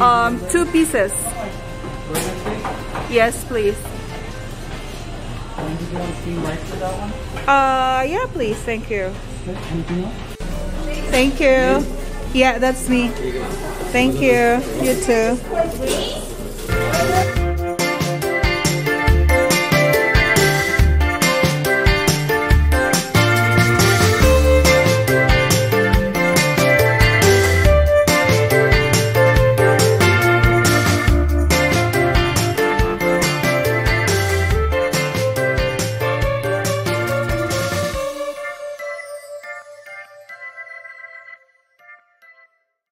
Um, two pieces. Yes, please. You want rice for that one? Uh, yeah, please. Thank you. Thank you. Yeah, that's me. Thank you. You too.